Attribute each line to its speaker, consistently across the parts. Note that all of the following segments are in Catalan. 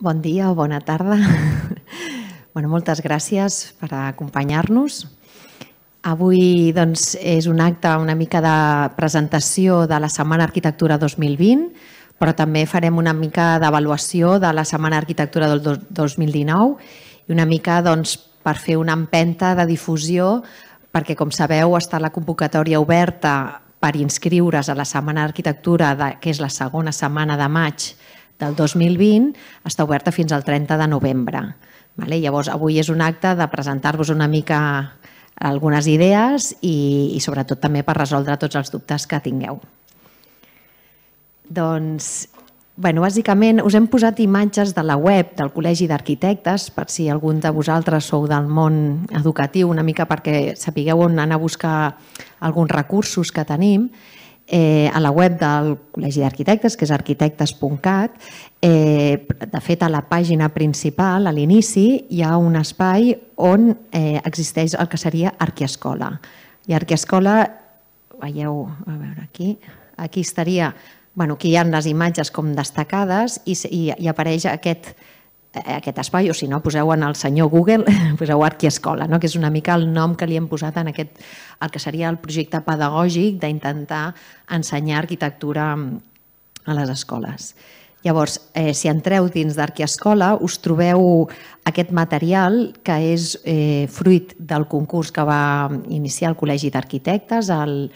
Speaker 1: Bon dia o bona tarda. bueno, moltes gràcies per acompanyar-nos. Avui doncs, és un acte una mica de presentació de la Setmana Arquitectura 2020, però també farem una mica d'avaluació de la Setmana Arquitectura del 2019 i una mica doncs, per fer una empenta de difusió perquè, com sabeu, està la convocatòria oberta per inscriure's a la Setmana d'Arquitectura, que és la segona setmana de maig del 2020, està oberta fins al 30 de novembre. Vale? Llavors, avui és un acte de presentar-vos una mica algunes idees i, i sobretot també per resoldre tots els dubtes que tingueu. Doncs Bueno, bàsicament us hem posat imatges de la web del Col·legi d'Arquitectes per si algun de vosaltres sou del món educatiu, una mica perquè sapigueu on anar a buscar alguns recursos que tenim. Eh, a la web del Col·legi d'Arquitectes, que és arquitectes.cat, eh, de fet, a la pàgina principal, a l'inici, hi ha un espai on eh, existeix el que seria Arquiescola. I Arquiescola, veieu, a veure aquí, aquí estaria bueno, aquí hi ha les imatges com destacades i, i, i apareix aquest, aquest espai, o si no, poseu en el senyor Google, poseu Arquiescola, no? que és una mica el nom que li hem posat en aquest, el que seria el projecte pedagògic d'intentar ensenyar arquitectura a les escoles. Llavors, eh, si entreu dins d'Arquiescola, us trobeu aquest material que és eh, fruit del concurs que va iniciar el Col·legi d'Arquitectes, el,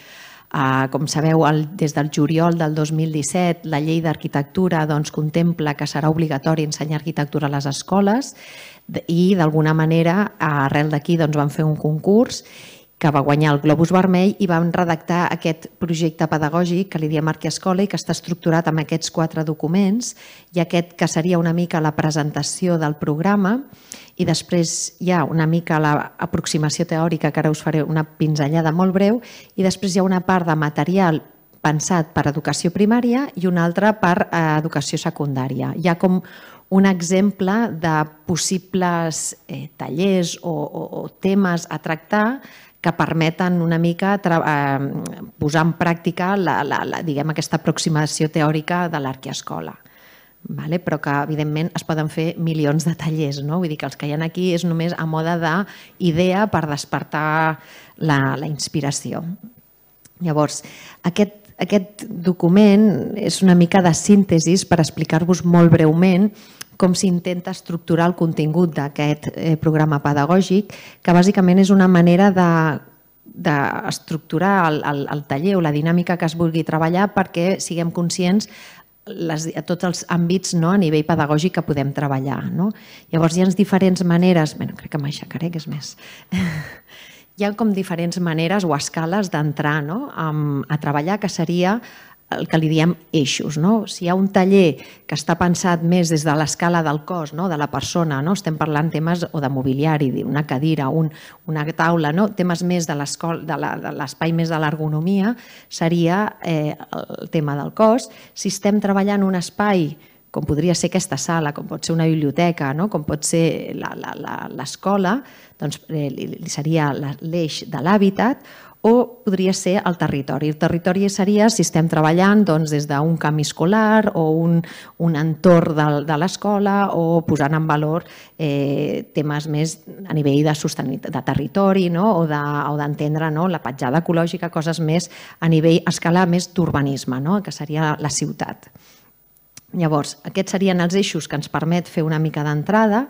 Speaker 1: com sabeu, el, des del juliol del 2017 la llei d'arquitectura doncs, contempla que serà obligatori ensenyar arquitectura a les escoles i d'alguna manera arrel d'aquí doncs, van fer un concurs que va guanyar el Globus Vermell i van redactar aquest projecte pedagògic que li diem Arquiescola i que està estructurat amb aquests quatre documents i aquest que seria una mica la presentació del programa i després hi ha una mica l'aproximació teòrica, que ara us faré una pinzellada molt breu, i després hi ha una part de material pensat per educació primària i una altra per eh, educació secundària. Hi ha com un exemple de possibles eh, tallers o, o, o temes a tractar que permeten una mica eh, posar en pràctica la, la, la, diguem, aquesta aproximació teòrica de l'arquiescola vale? però que evidentment es poden fer milions de tallers. No? Vull dir que els que hi ha aquí és només a moda d'idea per despertar la, la inspiració. Llavors, aquest, aquest document és una mica de síntesis per explicar-vos molt breument com s'intenta estructurar el contingut d'aquest eh, programa pedagògic, que bàsicament és una manera de d'estructurar el, el, el taller o la dinàmica que es vulgui treballar perquè siguem conscients les, a tots els àmbits no, a nivell pedagògic que podem treballar. No? Llavors hi ha diferents maneres, bueno, crec que m'aixecaré, que és més... hi ha com diferents maneres o escales d'entrar no, a, a treballar, que seria el que li diem eixos. No? Si hi ha un taller que està pensat més des de l'escala del cos, no? de la persona, no? estem parlant temes o de mobiliari, una cadira, un, una taula, no? temes més de l'espai més de l'ergonomia, seria eh, el tema del cos. Si estem treballant un espai com podria ser aquesta sala, com pot ser una biblioteca, no? com pot ser l'escola, doncs eh, seria l'eix de l'hàbitat, o podria ser el territori. El territori seria si estem treballant doncs, des d'un camp escolar o un, un entorn de, de l'escola o posant en valor eh, temes més a nivell de de territori no? o d'entendre de, no? la petjada ecològica, coses més a nivell escala més d'urbanisme, no? que seria la ciutat. Llavors, aquests serien els eixos que ens permet fer una mica d'entrada.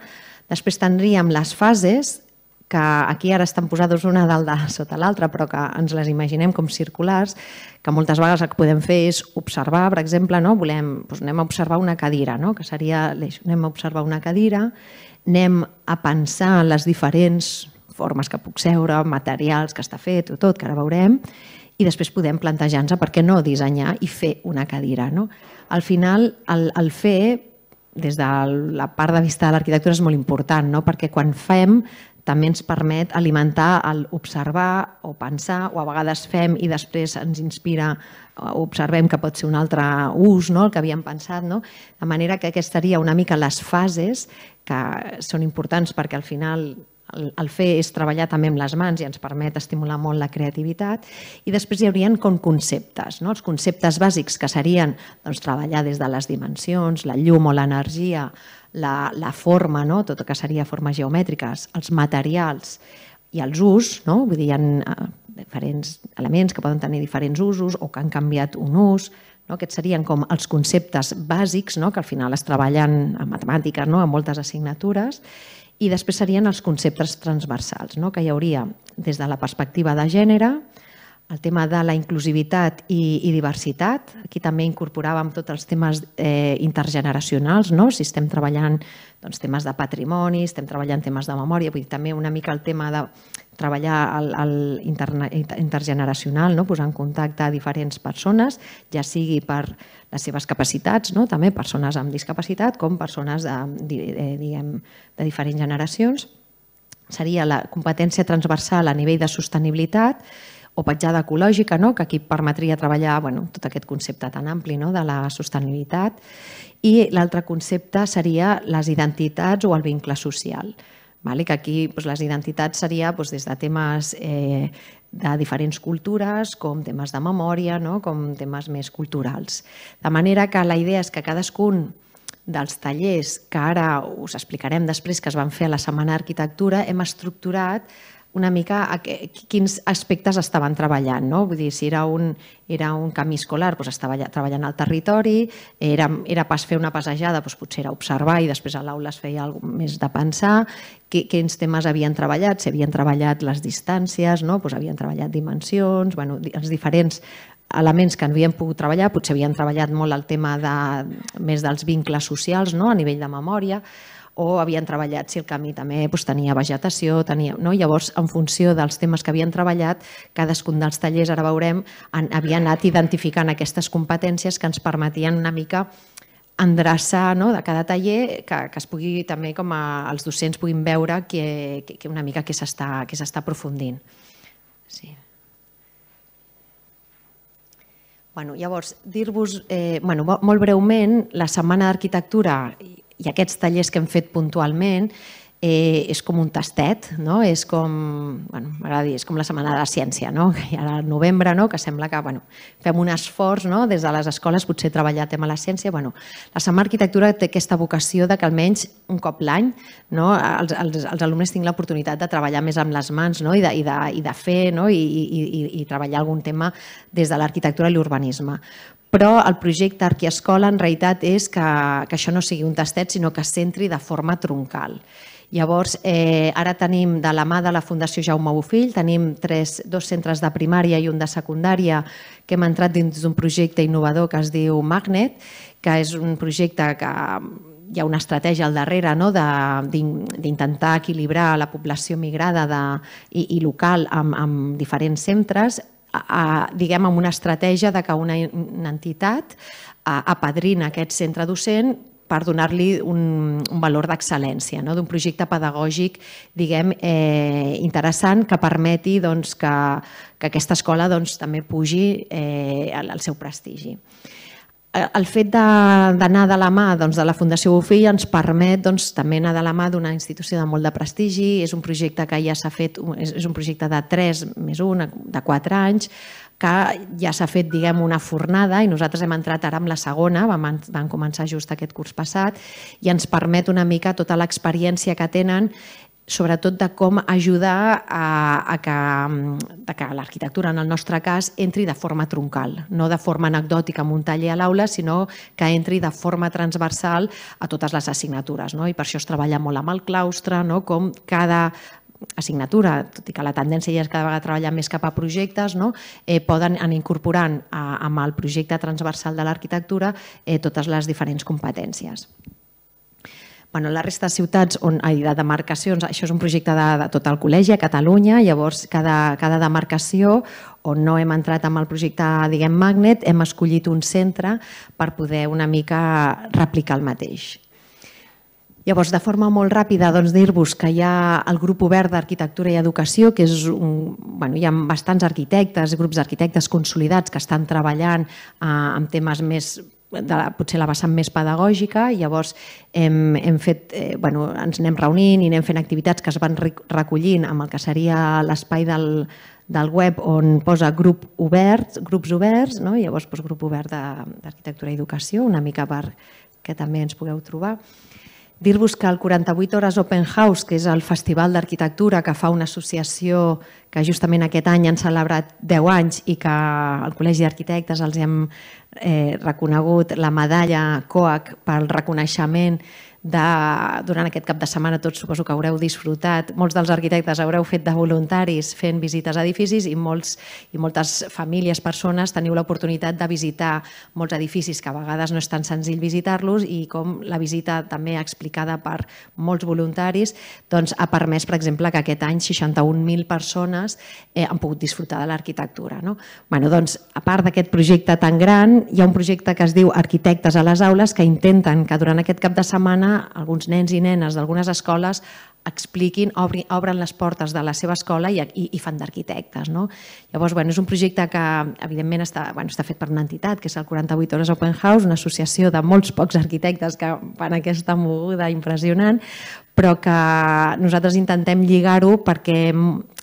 Speaker 1: Després tindríem les fases que aquí ara estan posades una dalt de sota l'altra, però que ens les imaginem com circulars, que moltes vegades el que podem fer és observar, per exemple, no? Volem, doncs anem a observar una cadira, no? que seria l'eix, anem a observar una cadira, anem a pensar en les diferents formes que puc seure, materials que està fet o tot, que ara veurem, i després podem plantejar-nos per què no dissenyar i fer una cadira. No? Al final, el, el fer des de la part de vista de l'arquitectura és molt important, no? perquè quan fem també ens permet alimentar el observar o pensar, o a vegades fem i després ens inspira, observem que pot ser un altre ús, no? el que havíem pensat. No? De manera que aquesta seria una mica les fases que són importants perquè al final el, fer és treballar també amb les mans i ens permet estimular molt la creativitat. I després hi haurien com conceptes, no? els conceptes bàsics que serien doncs, treballar des de les dimensions, la llum o l'energia, la, la forma, no? tot el que seria formes geomètriques, els materials i els ús, no? vull dir, hi ha eh, diferents elements que poden tenir diferents usos o que han canviat un ús, no? Aquests serien com els conceptes bàsics, no? que al final es treballen en matemàtiques, no? en moltes assignatures, i després serien els conceptes transversals, no? que hi hauria des de la perspectiva de gènere, el tema de la inclusivitat i, i diversitat. Aquí també incorporàvem tots els temes eh, intergeneracionals, no? si estem treballant doncs, temes de patrimoni, estem treballant temes de memòria, vull dir, també una mica el tema de treballar el, el interna, intergeneracional, no? posar en contacte a diferents persones, ja sigui per les seves capacitats, no? també persones amb discapacitat com persones de, de, diguem, de diferents generacions. Seria la competència transversal a nivell de sostenibilitat, o petjada ecològica, no? que aquí permetria treballar bueno, tot aquest concepte tan ampli no? de la sostenibilitat. I l'altre concepte seria les identitats o el vincle social. Vale? Que aquí doncs, les identitats seria doncs, des de temes eh, de diferents cultures, com temes de memòria, no? com temes més culturals. De manera que la idea és que cadascun dels tallers que ara us explicarem després que es van fer a la Setmana d'Arquitectura hem estructurat una mica a quins aspectes estaven treballant. No? Vull dir, si era un, era un camí escolar, doncs estava treballant al territori, era, era pas fer una passejada, doncs potser era observar i després a l'aula es feia alguna més de pensar, que, quins temes havien treballat, si havien treballat les distàncies, no? doncs havien treballat dimensions, bueno, els diferents elements que havien pogut treballar, potser havien treballat molt el tema de, més dels vincles socials no? a nivell de memòria, o havien treballat si el camí també doncs, tenia vegetació, tenia, no? llavors en funció dels temes que havien treballat, cadascun dels tallers, ara veurem, han, havien anat identificant aquestes competències que ens permetien una mica endreçar no, de cada taller que, que es pugui també com a, els docents puguin veure que, que, que una mica què s'està aprofundint. Sí. Bueno, llavors, dir-vos eh, bueno, molt breument, la Setmana d'Arquitectura i aquests tallers que hem fet puntualment eh, és com un tastet, no? és com, bueno, dir, és com la Setmana de la Ciència, no? que ara al novembre, no? que sembla que bueno, fem un esforç no? des de les escoles, potser treballar tema la ciència. Bueno, la Setmana d'Arquitectura té aquesta vocació de que almenys un cop l'any no? els, els, els alumnes tinguin l'oportunitat de treballar més amb les mans no? I, de, i, de, i de fer no? I, i, i, i treballar algun tema des de l'arquitectura i l'urbanisme però el projecte Arquiescola en realitat és que, que això no sigui un tastet, sinó que es centri de forma troncal. Llavors, eh, ara tenim de la mà de la Fundació Jaume Bofill, tenim tres, dos centres de primària i un de secundària que hem entrat dins d'un projecte innovador que es diu Magnet, que és un projecte que hi ha una estratègia al darrere no? d'intentar equilibrar la població migrada de, i, i local amb, amb diferents centres a, diguem, amb una estratègia de que una, entitat apadrina aquest centre docent per donar-li un, un valor d'excel·lència, no? d'un projecte pedagògic diguem, eh, interessant que permeti doncs, que, que aquesta escola doncs, també pugi eh, el, el seu prestigi el fet d'anar de la mà doncs, de la Fundació Bofill ens permet doncs, també anar de la mà d'una institució de molt de prestigi. És un projecte que ja s'ha fet, és un projecte de 3 més 1, de 4 anys, que ja s'ha fet diguem una fornada i nosaltres hem entrat ara amb la segona, vam, vam començar just aquest curs passat i ens permet una mica tota l'experiència que tenen sobretot de com ajudar a, a que, a que l'arquitectura, en el nostre cas, entri de forma troncal, no de forma anecdòtica amb un taller a l'aula, sinó que entri de forma transversal a totes les assignatures. No? I per això es treballa molt amb el claustre, no? com cada assignatura, tot i que la tendència ja és cada vegada treballar més cap a projectes, no? eh, poden anar incorporant a, amb el projecte transversal de l'arquitectura eh, totes les diferents competències bueno, la resta de ciutats on, ai, de demarcacions, això és un projecte de, de tot el col·legi a Catalunya, llavors cada, cada demarcació on no hem entrat amb el projecte diguem Magnet, hem escollit un centre per poder una mica replicar el mateix. Llavors, de forma molt ràpida, doncs, dir-vos que hi ha el grup obert d'arquitectura i educació, que és un, bueno, hi ha bastants arquitectes, grups d'arquitectes consolidats que estan treballant eh, amb temes més de la, potser la vessant més pedagògica, i llavors hem, hem fet, eh, bueno, ens anem reunint i anem fent activitats que es van recollint amb el que seria l'espai del, del web on posa grup obert, grups oberts, no? llavors doncs, grup obert d'arquitectura i educació, una mica per que també ens pugueu trobar. Dir-vos que el 48 Hores Open House, que és el festival d'arquitectura que fa una associació que justament aquest any han celebrat 10 anys i que al Col·legi d'Arquitectes els hem eh, reconegut la medalla COAC pel reconeixement de, durant aquest cap de setmana tots suposo que haureu disfrutat, molts dels arquitectes haureu fet de voluntaris fent visites a edificis i, molts, i moltes famílies, persones, teniu l'oportunitat de visitar molts edificis que a vegades no és tan senzill visitar-los i com la visita també explicada per molts voluntaris doncs ha permès, per exemple, que aquest any 61.000 persones eh, han pogut disfrutar de l'arquitectura. No? Bueno, doncs, a part d'aquest projecte tan gran, hi ha un projecte que es diu Arquitectes a les aules que intenten que durant aquest cap de setmana alguns nens i nenes d'algunes escoles expliquin, obri, obren les portes de la seva escola i, i, i fan d'arquitectes. No? Llavors, bueno, és un projecte que evidentment està, bueno, està fet per una entitat, que és el 48 Hores Open House, una associació de molts pocs arquitectes que fan aquesta moguda impressionant, però que nosaltres intentem lligar-ho perquè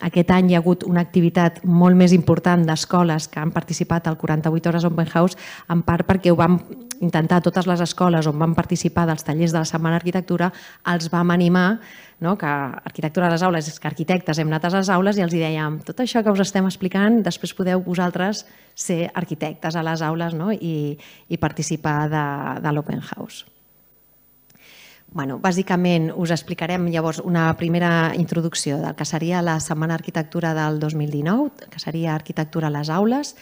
Speaker 1: aquest any hi ha hagut una activitat molt més important d'escoles que han participat al 48 Hores Open House, en part perquè ho vam intentar totes les escoles on van participar dels tallers de la Setmana d'Arquitectura, els vam animar no? que arquitectura a les aules és que arquitectes hem anat a les aules i els dèiem tot això que us estem explicant, després podeu vosaltres ser arquitectes a les aules no? I, i participar de, de l'Open House. Bueno, bàsicament us explicarem llavors una primera introducció del que seria la Setmana d'Arquitectura del 2019, que seria Arquitectura a les aules,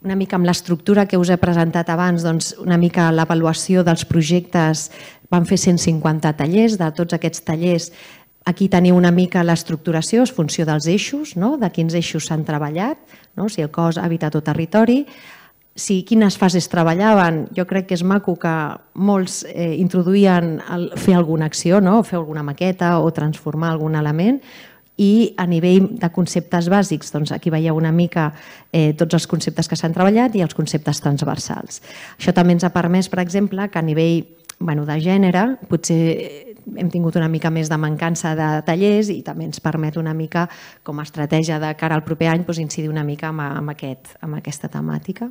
Speaker 1: una mica amb l'estructura que us he presentat abans, doncs una mica l'avaluació dels projectes, van fer 150 tallers, de tots aquests tallers Aquí teniu una mica l'estructuració, és funció dels eixos, no? de quins eixos s'han treballat, no? si el cos, habitat o territori, si quines fases treballaven, jo crec que és maco que molts eh, introduïen el, fer alguna acció, no? fer alguna maqueta o transformar algun element, i a nivell de conceptes bàsics, doncs aquí veieu una mica eh, tots els conceptes que s'han treballat i els conceptes transversals. Això també ens ha permès, per exemple, que a nivell bueno, de gènere, potser hem tingut una mica més de mancança de tallers i també ens permet una mica, com a estratègia de cara al proper any, doncs incidir una mica amb, amb, aquest, amb aquesta temàtica.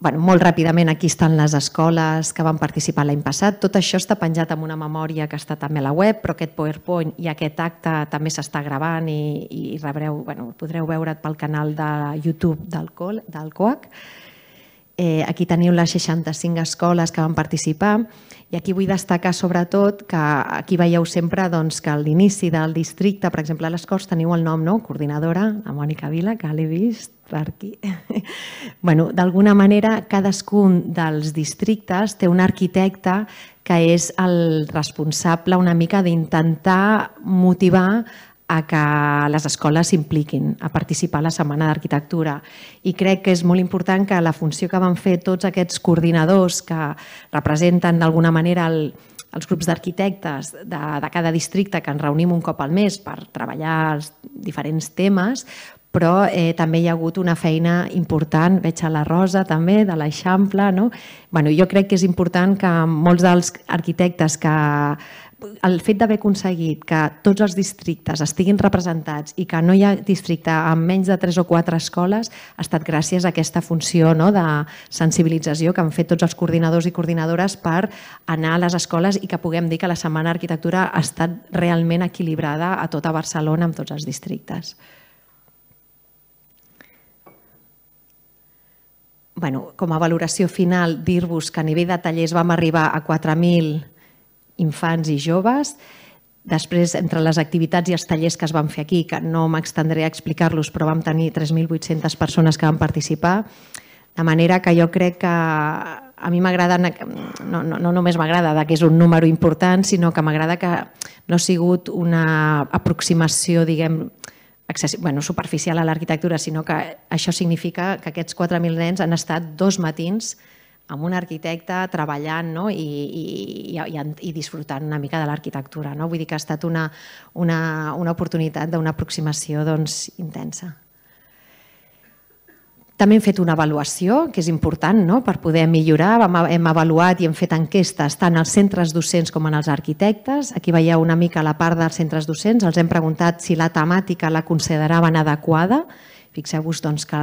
Speaker 1: Bueno, molt ràpidament, aquí estan les escoles que van participar l'any passat. Tot això està penjat amb una memòria que està també a la web, però aquest PowerPoint i aquest acte també s'està gravant i, i rebreu, bueno, podreu veure't pel canal de YouTube del, COL, del COAC. Eh, aquí teniu les 65 escoles que van participar i aquí vull destacar sobretot que aquí veieu sempre doncs, que a l'inici del districte, per exemple a les Corts teniu el nom, no? coordinadora, la Mònica Vila, que l'he vist per aquí. bueno, D'alguna manera, cadascun dels districtes té un arquitecte que és el responsable una mica d'intentar motivar a que les escoles s'impliquin a participar a la Setmana d'Arquitectura. I crec que és molt important que la funció que van fer tots aquests coordinadors que representen d'alguna manera el, els grups d'arquitectes de, de cada districte que ens reunim un cop al mes per treballar els diferents temes, però eh, també hi ha hagut una feina important, veig a la Rosa també, de l'Eixample. No? Bueno, jo crec que és important que molts dels arquitectes que el fet d'haver aconseguit que tots els districtes estiguin representats i que no hi ha districte amb menys de tres o quatre escoles ha estat gràcies a aquesta funció no, de sensibilització que han fet tots els coordinadors i coordinadores per anar a les escoles i que puguem dir que la Setmana d'Arquitectura ha estat realment equilibrada a tota Barcelona amb tots els districtes. Bueno, com a valoració final, dir-vos que a nivell de tallers vam arribar a 4.000 infants i joves. Després, entre les activitats i els tallers que es van fer aquí, que no m'extendré a explicar-los, però vam tenir 3.800 persones que van participar, de manera que jo crec que a mi m'agrada, no, no, no només m'agrada que és un número important, sinó que m'agrada que no ha sigut una aproximació, diguem, bueno, superficial a l'arquitectura, sinó que això significa que aquests 4.000 nens han estat dos matins amb un arquitecte treballant no? I, i, i, i disfrutant una mica de l'arquitectura. No? Vull dir que ha estat una, una, una oportunitat d'una aproximació doncs, intensa. També hem fet una avaluació, que és important no? per poder millorar. Vam, hem avaluat i hem fet enquestes tant als centres docents com en els arquitectes. Aquí veieu una mica la part dels centres docents. Els hem preguntat si la temàtica la consideraven adequada. Fixeu-vos doncs, que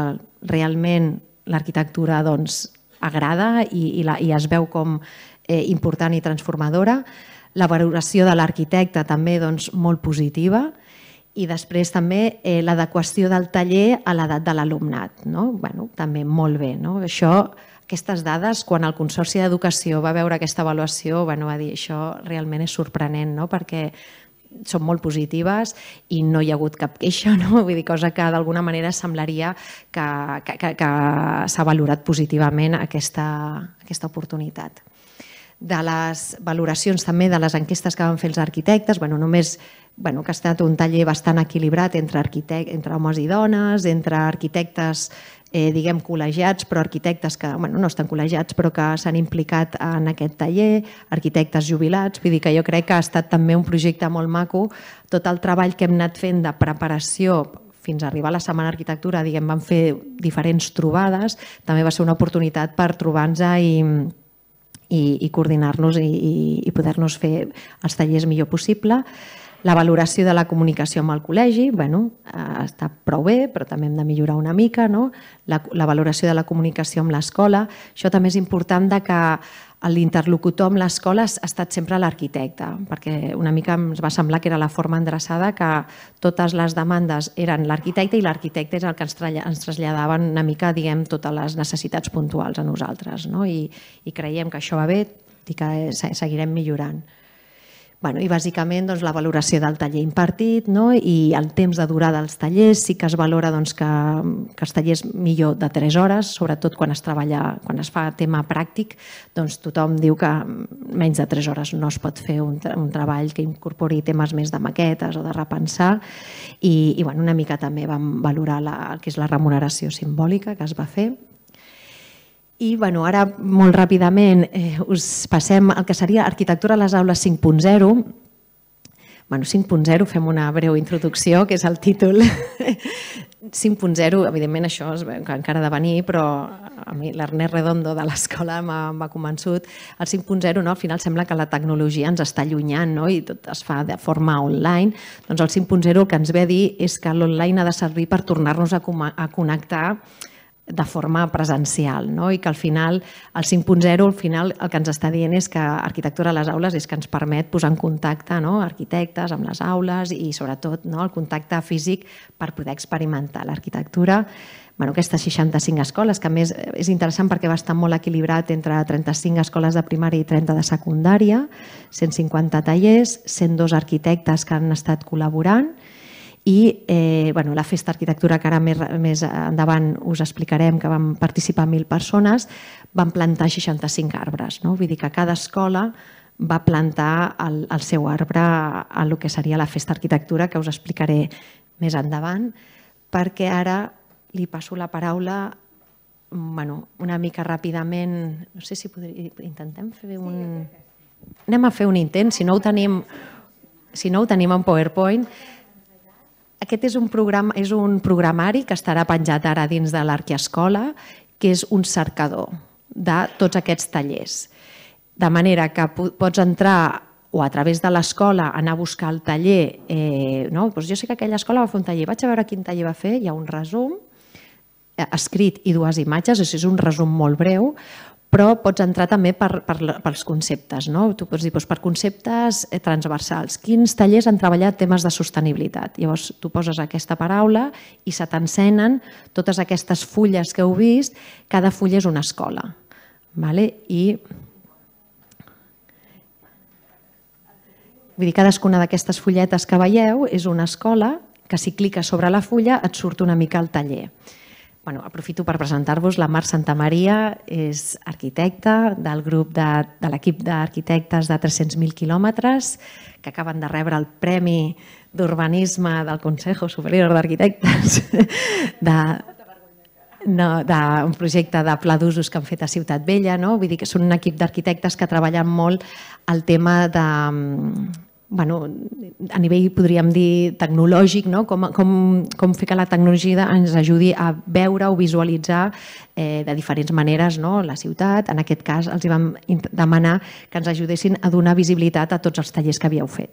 Speaker 1: realment l'arquitectura doncs, agrada i, i, la, i es veu com eh, important i transformadora. La valoració de l'arquitecte també doncs, molt positiva i després també eh, l'adequació del taller a l'edat de l'alumnat. No? Bueno, també molt bé. No? Això, aquestes dades, quan el Consorci d'Educació va veure aquesta avaluació, bueno, va dir això realment és sorprenent, no? perquè són molt positives i no hi ha hagut cap queixa, no? Vull dir, cosa que d'alguna manera semblaria que, que, que, que s'ha valorat positivament aquesta, aquesta oportunitat de les valoracions també de les enquestes que van fer els arquitectes, bueno, només bueno, que ha estat un taller bastant equilibrat entre, entre homes i dones, entre arquitectes eh, diguem, col·legiats, però arquitectes que bueno, no estan col·legiats, però que s'han implicat en aquest taller, arquitectes jubilats, vull dir que jo crec que ha estat també un projecte molt maco. Tot el treball que hem anat fent de preparació fins a arribar a la Setmana d'Arquitectura, diguem, vam fer diferents trobades, també va ser una oportunitat per trobar-nos i, i, i coordinar-nos i, i, i poder-nos fer els tallers millor possible. La valoració de la comunicació amb el col·legi, bueno, eh, està prou bé, però també hem de millorar una mica. No? La, la valoració de la comunicació amb l'escola. Això també és important de que l'interlocutor amb l'escola ha estat sempre l'arquitecte, perquè una mica ens va semblar que era la forma endreçada que totes les demandes eren l'arquitecte i l'arquitecte és el que ens, traslladaven una mica, diguem, totes les necessitats puntuals a nosaltres. No? I, I creiem que això va bé i que seguirem millorant bueno, i bàsicament doncs, la valoració del taller impartit no? i el temps de durada dels tallers. Sí que es valora doncs, que, que els tallers millor de 3 hores, sobretot quan es treballa, quan es fa tema pràctic, doncs tothom diu que menys de 3 hores no es pot fer un, un treball que incorpori temes més de maquetes o de repensar i, i bueno, una mica també vam valorar la, el que és la remuneració simbòlica que es va fer i bueno, ara, molt ràpidament, eh, us passem al que seria Arquitectura a les aules 5.0. Bueno, 5.0, fem una breu introducció, que és el títol. 5.0, evidentment això que encara de venir, però a mi l'Ernest Redondo de l'escola m'ha convençut. El 5.0, no, al final sembla que la tecnologia ens està allunyant no? i tot es fa de forma online. Doncs el 5.0 el que ens ve a dir és que l'online ha de servir per tornar-nos a, a connectar de forma presencial no? i que al final el 5.0 al final el que ens està dient és que arquitectura a les aules és que ens permet posar en contacte no? arquitectes amb les aules i sobretot no? el contacte físic per poder experimentar l'arquitectura bueno, aquestes 65 escoles, que a més és interessant perquè va estar molt equilibrat entre 35 escoles de primària i 30 de secundària, 150 tallers, 102 arquitectes que han estat col·laborant i eh, bueno, la festa arquitectura que ara més, més endavant us explicarem que vam participar 1.000 persones, van plantar 65 arbres. No? Vull dir que cada escola va plantar el, el seu arbre a el que seria la festa arquitectura, que us explicaré més endavant, perquè ara li passo la paraula bueno, una mica ràpidament, no sé si podria, intentem fer un... Anem a fer un intent, si no ho tenim, si no ho tenim en PowerPoint, aquest és un, programa, és un programari que estarà penjat ara dins de l'Arquiescola, que és un cercador de tots aquests tallers. De manera que pots entrar o a través de l'escola anar a buscar el taller. Eh, no? doncs jo sé que aquella escola va fer un taller, vaig a veure quin taller va fer, hi ha un resum eh, escrit i dues imatges, és un resum molt breu, però pots entrar també per, per, pels conceptes. No? Tu pots dir doncs, per conceptes eh, transversals. Quins tallers han treballat temes de sostenibilitat? Llavors, tu poses aquesta paraula i se t'encenen totes aquestes fulles que heu vist. Cada fulla és una escola. Vale? I Vull dir, cadascuna d'aquestes fulletes que veieu és una escola que si cliques sobre la fulla et surt una mica el taller. Bueno, aprofito per presentar-vos. La Mar Santa Maria és arquitecta del grup de, de l'equip d'arquitectes de 300.000 quilòmetres que acaben de rebre el Premi d'Urbanisme del Consejo Superior d'Arquitectes de, no, d'un projecte de pla d'usos que han fet a Ciutat Vella. No? Vull dir que són un equip d'arquitectes que treballen molt el tema de bueno, a nivell, podríem dir, tecnològic, no? com, com, com fer que la tecnologia ens ajudi a veure o visualitzar eh, de diferents maneres no? la ciutat. En aquest cas, els vam demanar que ens ajudessin a donar visibilitat a tots els tallers que havíeu fet.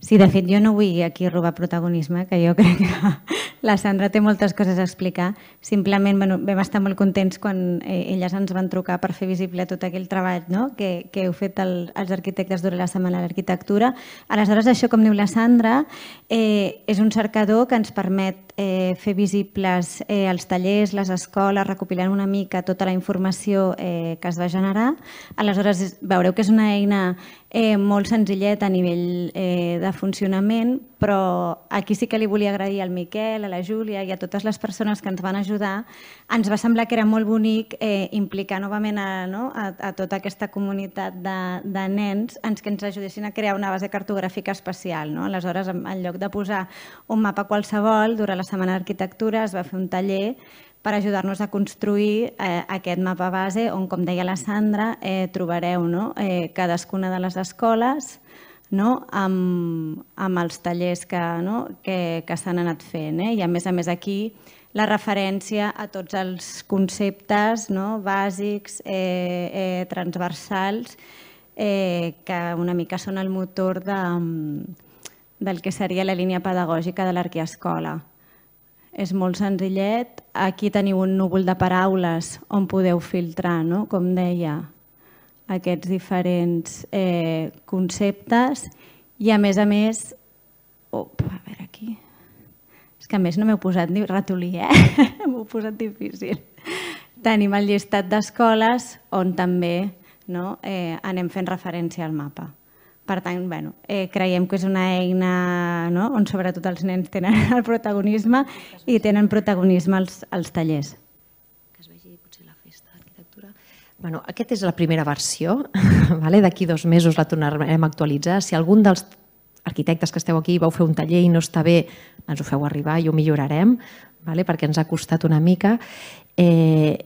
Speaker 2: Sí, de fet, jo no vull aquí robar protagonisme, que jo crec que la Sandra té moltes coses a explicar. Simplement bueno, vam estar molt contents quan eh, elles ens van trucar per fer visible tot aquell treball no? que, que heu fet el, els arquitectes durant la Setmana de l'Arquitectura. Aleshores, això, com diu la Sandra, eh, és un cercador que ens permet eh, fer visibles eh, els tallers, les escoles, recopilant una mica tota la informació eh, que es va generar. Aleshores, veureu que és una eina eh, molt senzillet a nivell eh, de funcionament, però aquí sí que li volia agrair al Miquel, a la Júlia i a totes les persones que ens van ajudar. Ens va semblar que era molt bonic eh, implicar novament a, no, a, a tota aquesta comunitat de, de nens ens que ens ajudessin a crear una base cartogràfica especial. No? Aleshores, en, en lloc de posar un mapa qualsevol, durant la Setmana d'Arquitectura es va fer un taller per ajudar-nos a construir eh, aquest mapa base on, com deia la Sandra, eh, trobareu no? eh, cadascuna de les escoles no? amb, amb els tallers que, no? que, que s'han anat fent. Eh? I a més a més aquí la referència a tots els conceptes no? bàsics, eh, eh, transversals, eh, que una mica són el motor de, del que seria la línia pedagògica de l'arquiescola és molt senzillet. Aquí teniu un núvol de paraules on podeu filtrar, no? com deia, aquests diferents eh, conceptes i a més a més, op, a veure aquí, és que a més no m'heu posat ni ratolí, eh? m'ho posat difícil. Tenim el llistat d'escoles on també no, eh, anem fent referència al mapa. Per tant, bueno, eh, creiem que és una eina no? on sobretot els nens tenen el protagonisme i tenen protagonisme els, els tallers.
Speaker 1: Que es vegi potser la festa d'arquitectura. Bueno, aquest és la primera versió. vale? D'aquí dos mesos la tornarem a actualitzar. Si algun dels arquitectes que esteu aquí vau fer un taller i no està bé, ens ho feu arribar i ho millorarem, vale? perquè ens ha costat una mica. Eh,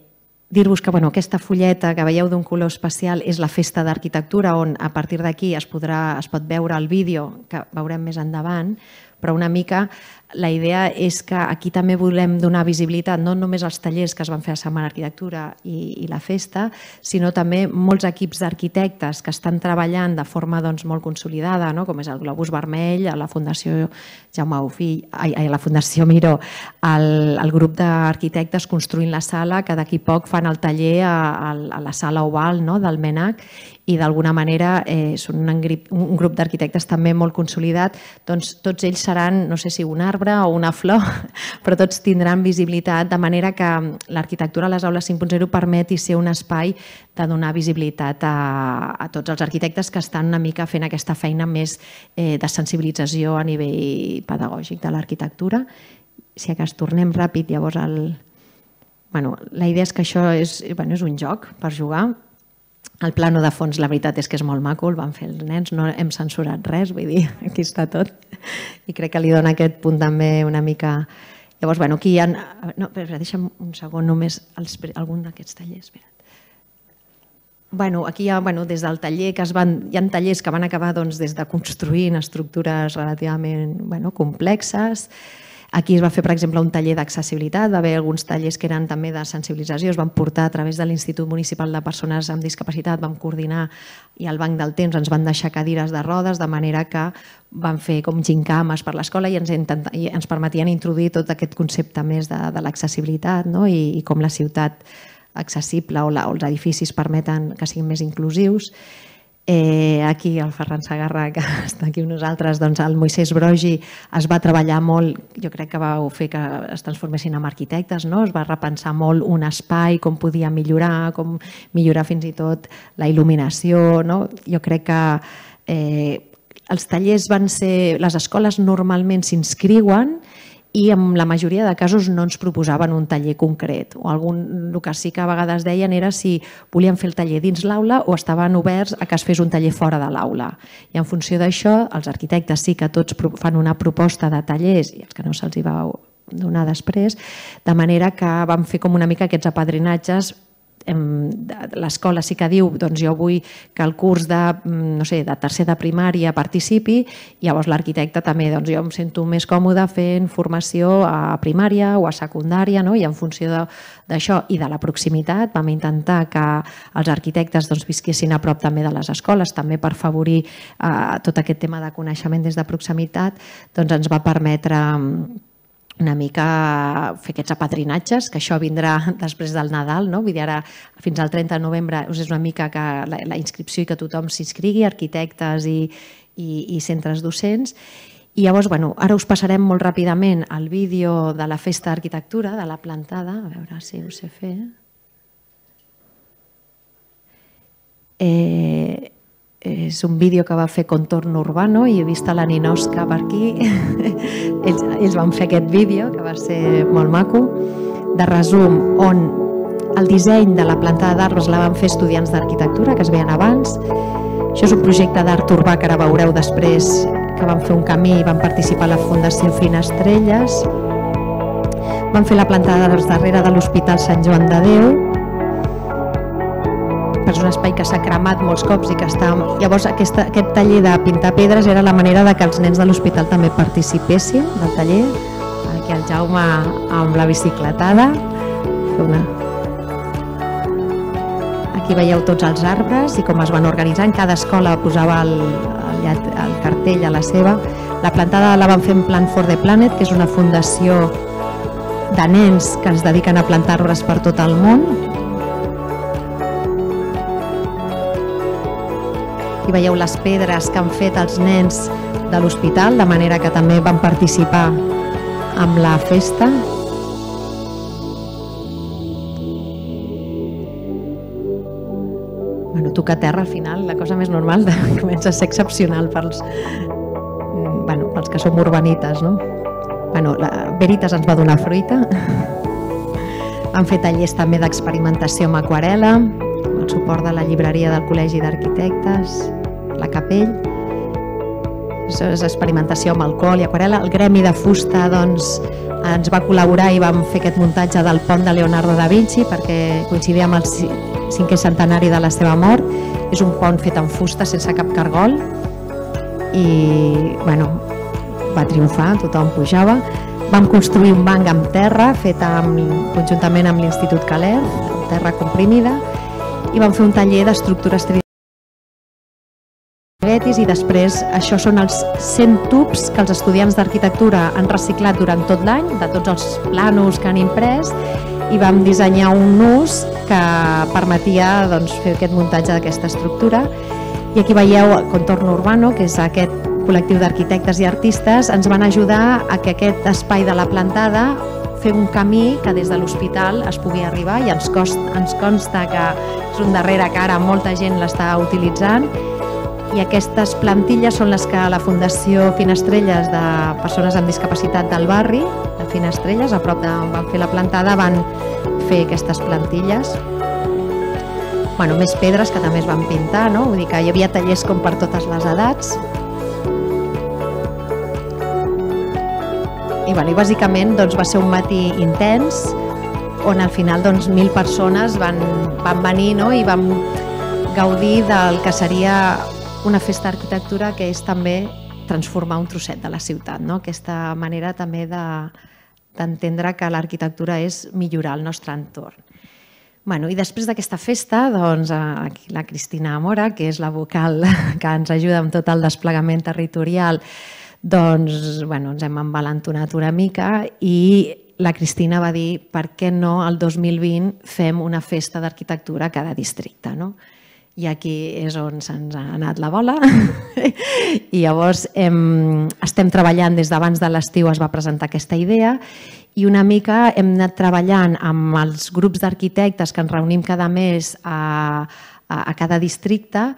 Speaker 1: dir-vos que bueno, aquesta fulleta que veieu d'un color especial és la festa d'arquitectura on a partir d'aquí es, podrà, es pot veure el vídeo que veurem més endavant, però una mica la idea és que aquí també volem donar visibilitat no només als tallers que es van fer a Setmana d'Arquitectura i, i la festa, sinó també molts equips d'arquitectes que estan treballant de forma doncs, molt consolidada, no? com és el Globus Vermell, a la Fundació Jaume Ofill, ai, ai, a la Fundació Miró, el, el grup d'arquitectes construint la sala, que d'aquí poc fan el taller a, a, a la sala oval no? del MENAC i d'alguna manera eh, són un, un grup d'arquitectes també molt consolidat, doncs tots ells seran, no sé si un arbre o una flor, però tots tindran visibilitat, de manera que l'arquitectura a les aules 5.0 permeti ser un espai de donar visibilitat a, a tots els arquitectes que estan una mica fent aquesta feina més eh, de sensibilització a nivell pedagògic de l'arquitectura. Si cas tornem ràpid, llavors el... Bueno, la idea és que això és, bueno, és un joc per jugar, el plano de fons, la veritat és que és molt maco, el van fer els nens, no hem censurat res, vull dir, aquí està tot. I crec que li dona aquest punt també una mica... Llavors, bueno, aquí hi ha... No, però deixa'm un segon només els, algun d'aquests tallers. Espera't. Bueno, aquí hi ha, bueno, des del taller que es van, hi ha tallers que van acabar doncs, des de construint estructures relativament bueno, complexes, Aquí es va fer, per exemple, un taller d'accessibilitat, va haver alguns tallers que eren també de sensibilització, es van portar a través de l'Institut Municipal de Persones amb Discapacitat, vam coordinar i al Banc del Temps ens van deixar cadires de rodes, de manera que van fer com gincames per l'escola i ens, i ens permetien introduir tot aquest concepte més de, de l'accessibilitat no? I, i com la ciutat accessible o, la, o els edificis permeten que siguin més inclusius. Eh, aquí el Ferran Sagarra, que està aquí amb nosaltres, doncs el Moisès Brogi es va treballar molt, jo crec que va fer que es transformessin en arquitectes, no? es va repensar molt un espai, com podia millorar, com millorar fins i tot la il·luminació. No? Jo crec que eh, els tallers van ser... Les escoles normalment s'inscriuen i en la majoria de casos no ens proposaven un taller concret. O algun, el que sí que a vegades deien era si volien fer el taller dins l'aula o estaven oberts a que es fes un taller fora de l'aula. I en funció d'això, els arquitectes sí que tots fan una proposta de tallers i els que no se'ls hi va donar després, de manera que vam fer com una mica aquests apadrinatges l'escola sí que diu doncs jo vull que el curs de, mm, no sé, de tercer de primària participi, llavors l'arquitecte també, doncs jo em sento més còmode fent formació a primària o a secundària, no? i en funció d'això i de la proximitat vam intentar que els arquitectes doncs, visquessin a prop també de les escoles, també per favorir eh, tot aquest tema de coneixement des de proximitat, doncs ens va permetre una mica fer aquests apadrinatges, que això vindrà després del Nadal, no? Vull dir, ara fins al 30 de novembre és una mica que la, la inscripció i que tothom s'inscrigui, arquitectes i, i, i centres docents. I llavors, bueno, ara us passarem molt ràpidament el vídeo de la festa d'arquitectura, de la plantada, a veure si ho sé fer. Eh, és un vídeo que va fer Contorn Urbano i he vist la Ninoska per aquí. ells, ells van fer aquest vídeo, que va ser molt maco, de resum, on el disseny de la planta d'arbres la van fer estudiants d'arquitectura, que es veien abans. Això és un projecte d'art urbà que ara veureu després, que van fer un camí i van participar a la Fundació Finestrelles. Van fer la planta d'arbres darrere de l'Hospital Sant Joan de Déu, és un espai que s'ha cremat molts cops i que està... Llavors aquesta, aquest taller de pintar pedres era la manera de que els nens de l'hospital també participessin del taller. Aquí el Jaume amb la bicicletada. Una... Aquí veieu tots els arbres i com es van organitzant. Cada escola posava el, el, el cartell a la seva. La plantada la van fer en Plan for the Planet, que és una fundació de nens que es dediquen a plantar arbres per tot el món Aquí veieu les pedres que han fet els nens de l'hospital, de manera que també van participar amb la festa. Bueno, tocar terra al final, la cosa més normal de, comença a ser excepcional pels, bueno, pels que som urbanites, no? Bueno, la Veritas ens va donar fruita. Han fet tallers també d'experimentació amb aquarela, amb el suport de la llibreria del Col·legi d'Arquitectes la Capell, és experimentació amb alcohol i aquarela. El Gremi de Fusta doncs, ens va col·laborar i vam fer aquest muntatge del pont de Leonardo da Vinci perquè coincidia amb el cinquè centenari de la seva mort. És un pont fet en fusta sense cap cargol i bueno, va triomfar, tothom pujava. Vam construir un banc amb terra fet amb, conjuntament amb l'Institut Caler, terra comprimida, i vam fer un taller d'estructures tridimensionals Betis i després això són els 100 tubs que els estudiants d'arquitectura han reciclat durant tot l'any, de tots els planos que han imprès, i vam dissenyar un nus que permetia doncs, fer aquest muntatge d'aquesta estructura. I aquí veieu el Contorn Urbano, que és aquest col·lectiu d'arquitectes i artistes, ens van ajudar a que aquest espai de la plantada fer un camí que des de l'hospital es pugui arribar i ens, cost, ens consta que és un darrere que ara molta gent l'està utilitzant i aquestes plantilles són les que la Fundació Finestrelles de Persones amb Discapacitat del barri, de Finestrelles, a prop d'on van fer la plantada, van fer aquestes plantilles. Bueno, més pedres que també es van pintar, no? Vull dir que hi havia tallers com per totes les edats. I, bueno, i bàsicament doncs, va ser un matí intens on al final doncs, mil persones van, van venir no? i vam gaudir del que seria una festa d'arquitectura que és també transformar un trosset de la ciutat, no? aquesta manera també d'entendre de, que l'arquitectura és millorar el nostre entorn. Bueno, I després d'aquesta festa, doncs, aquí la Cristina Amora, que és la vocal que ens ajuda amb tot el desplegament territorial, doncs bueno, ens hem envalentonat una mica i la Cristina va dir per què no el 2020 fem una festa d'arquitectura a cada districte. No? I aquí és on se'ns ha anat la bola. I llavors hem, estem treballant des d'abans de l'estiu es va presentar aquesta idea i una mica hem anat treballant amb els grups d'arquitectes que ens reunim cada mes a, a, a cada districte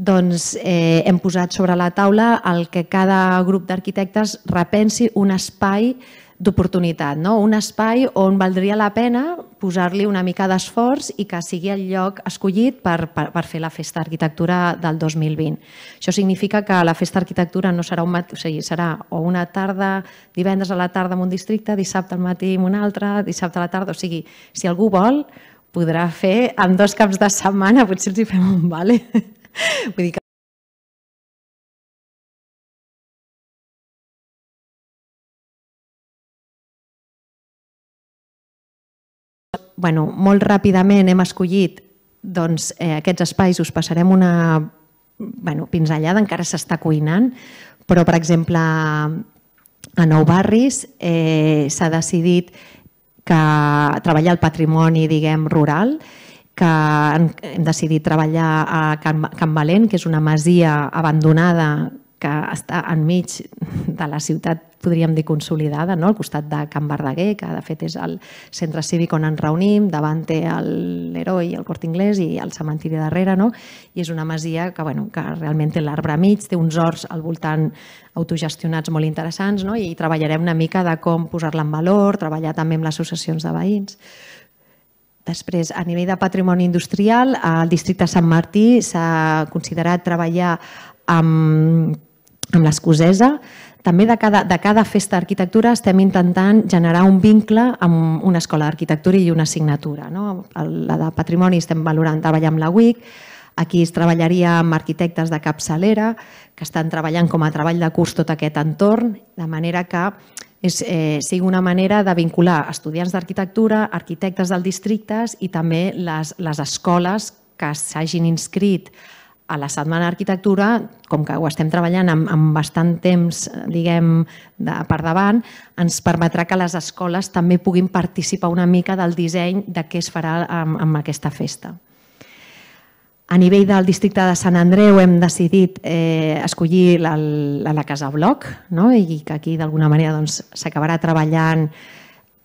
Speaker 1: doncs eh, hem posat sobre la taula el que cada grup d'arquitectes repensi un espai d'oportunitat, no? un espai on valdria la pena posar-li una mica d'esforç i que sigui el lloc escollit per, per, per fer la festa d'arquitectura del 2020. Això significa que la festa d'arquitectura no serà un matí, o sigui, serà o una tarda, divendres a la tarda en un districte, dissabte al matí en un altre, dissabte a la tarda, o sigui, si algú vol, podrà fer en dos caps de setmana, potser els hi fem un vale. Vull dir que bueno, molt ràpidament hem escollit doncs, eh, aquests espais, us passarem una bueno, pinzellada, encara s'està cuinant, però, per exemple, a Nou Barris eh, s'ha decidit que treballar el patrimoni, diguem, rural, que hem decidit treballar a Can, Can Valent, que és una masia abandonada que està enmig de la ciutat, podríem dir, consolidada, no? al costat de Can Verdaguer, que de fet és el centre cívic on ens reunim, davant té l'Heroi, el Cort Inglés i el cementiri darrere, no? i és una masia que, bueno, que realment té l'arbre mig, té uns horts al voltant autogestionats molt interessants no? i treballarem una mica de com posar-la en valor, treballar també amb les associacions de veïns. Després, a nivell de patrimoni industrial, al districte Sant Martí s'ha considerat treballar amb amb l'escocesa, també de cada, de cada festa d'arquitectura estem intentant generar un vincle amb una escola d'arquitectura i una assignatura. No? La de patrimoni estem valorant treballar amb la UIC, aquí es treballaria amb arquitectes de capçalera que estan treballant com a treball de curs tot aquest entorn, de manera que és, eh, sigui una manera de vincular estudiants d'arquitectura, arquitectes del districtes i també les, les escoles que s'hagin inscrit a la Setmana d'Arquitectura, com que ho estem treballant amb, amb bastant temps, diguem, de, per davant, ens permetrà que les escoles també puguin participar una mica del disseny de què es farà amb, amb aquesta festa. A nivell del districte de Sant Andreu hem decidit eh, escollir la, la, la Casa Bloc no? i que aquí d'alguna manera s'acabarà doncs, treballant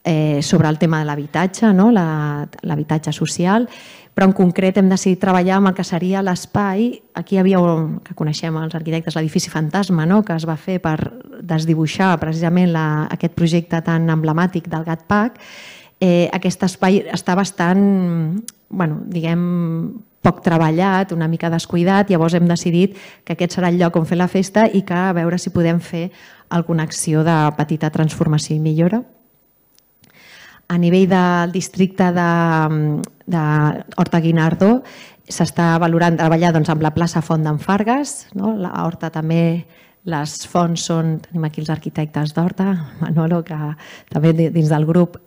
Speaker 1: sobre el tema de l'habitatge, no? l'habitatge social però en concret hem decidit treballar amb el que seria l'espai, aquí hi havia, que coneixem els arquitectes, l'edifici fantasma, no? que es va fer per desdibuixar precisament la, aquest projecte tan emblemàtic del GatPac, eh, aquest espai està bastant, bueno, diguem, poc treballat, una mica descuidat, llavors hem decidit que aquest serà el lloc on fer la festa i que a veure si podem fer alguna acció de petita transformació i millora. A nivell del districte de, de Horta Guinardó s'està valorant treballar doncs, amb la plaça Font d'en Fargues. No? La Horta també, les fonts són, tenim aquí els arquitectes d'Horta, Manolo, que també dins del grup,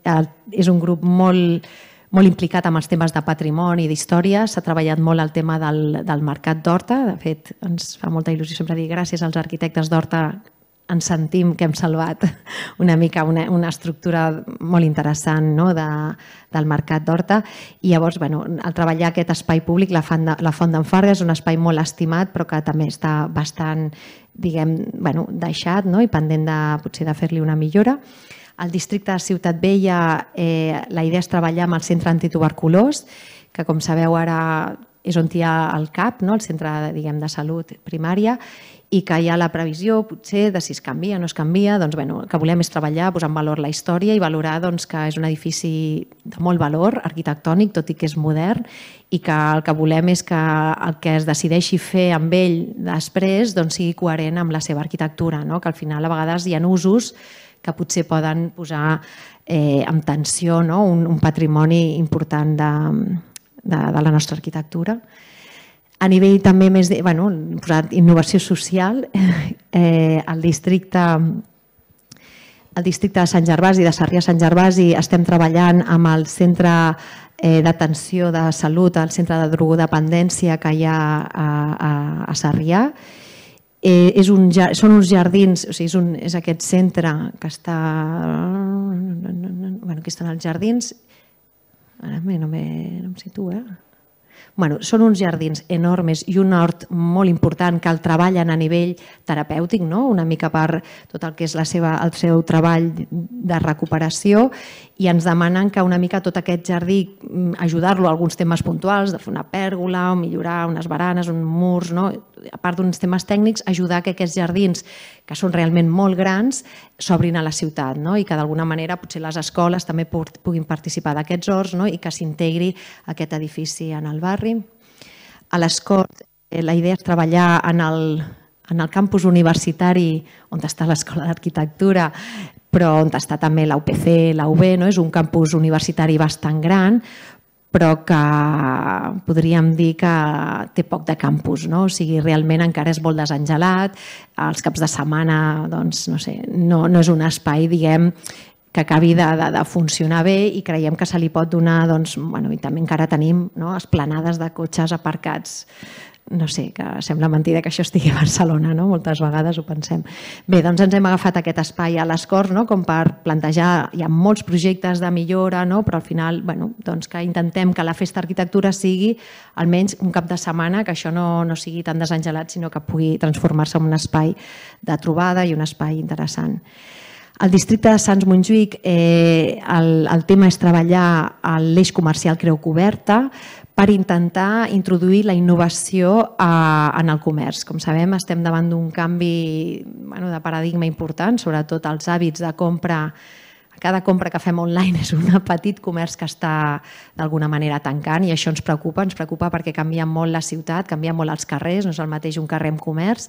Speaker 1: és un grup molt, molt implicat amb els temes de patrimoni i d'història. S'ha treballat molt el tema del, del mercat d'Horta. De fet, ens fa molta il·lusió sempre dir gràcies als arquitectes d'Horta ens sentim que hem salvat una mica una, una estructura molt interessant no? de, del mercat d'Horta i llavors bueno, al treballar aquest espai públic la, font de, la Font d'en Farga és un espai molt estimat però que també està bastant diguem, bueno, deixat no? i pendent de, potser de fer-li una millora. Al districte de Ciutat Vella eh, la idea és treballar amb el centre antituberculós que com sabeu ara és on hi ha el CAP, no? el centre diguem, de salut primària, i que hi ha la previsió potser de si es canvia o no es canvia, doncs bueno, que volem és treballar, posar en valor la història i valorar doncs, que és un edifici de molt valor arquitectònic, tot i que és modern, i que el que volem és que el que es decideixi fer amb ell després doncs, sigui coherent amb la seva arquitectura, no? que al final a vegades hi ha usos que potser poden posar eh, en tensió no? un, un patrimoni important de, de, de la nostra arquitectura. A nivell també més de, bueno, posat innovació social, eh, el districte el districte de Sant Gervasi, de Sarrià Sant Gervasi, estem treballant amb el centre eh, d'atenció de salut, el centre de drogodependència que hi ha a, a, a Sarrià. Eh, és un, són uns jardins, o sigui, és, un, és aquest centre que està... Bueno, aquí estan els jardins. Ara no, me, no em situo, eh? Bueno, són uns jardins enormes i un hort molt important que el treballen a nivell terapèutic, no? una mica per tot el que és la seva, el seu treball de recuperació i ens demanen que una mica tot aquest jardí mm, ajudar-lo a alguns temes puntuals, de fer una pèrgola o millorar unes baranes, uns murs, no? a part d'uns temes tècnics, ajudar que aquests jardins, que són realment molt grans, s'obrin a la ciutat no? i que d'alguna manera potser les escoles també puguin participar d'aquests horts no? i que s'integri aquest edifici en el barri. A l'Escort eh, la idea és treballar en el, en el campus universitari on està l'Escola d'Arquitectura, però on està també la UPC, la UB, no? és un campus universitari bastant gran, però que podríem dir que té poc de campus, no? o sigui, realment encara és molt desengelat, els caps de setmana doncs, no, sé, no, no és un espai, diguem, que acabi de, de, de funcionar bé i creiem que se li pot donar, doncs, bueno, i també encara tenim no, esplanades de cotxes aparcats no sé, que sembla mentida que això estigui a Barcelona, no? moltes vegades ho pensem. Bé, doncs ens hem agafat aquest espai a les Corts no? com per plantejar, hi ha molts projectes de millora, no? però al final bueno, doncs que intentem que la festa d'arquitectura sigui almenys un cap de setmana, que això no, no sigui tan desengelat, sinó que pugui transformar-se en un espai de trobada i un espai interessant. Al districte de Sants Montjuïc eh, el, el tema és treballar l'eix comercial Creu Coberta per intentar introduir la innovació a, en el comerç. Com sabem, estem davant d'un canvi bueno, de paradigma important, sobretot els hàbits de compra cada compra que fem online és un petit comerç que està d'alguna manera tancant i això ens preocupa, ens preocupa perquè canvia molt la ciutat, canvia molt els carrers, no és el mateix un carrer amb comerç,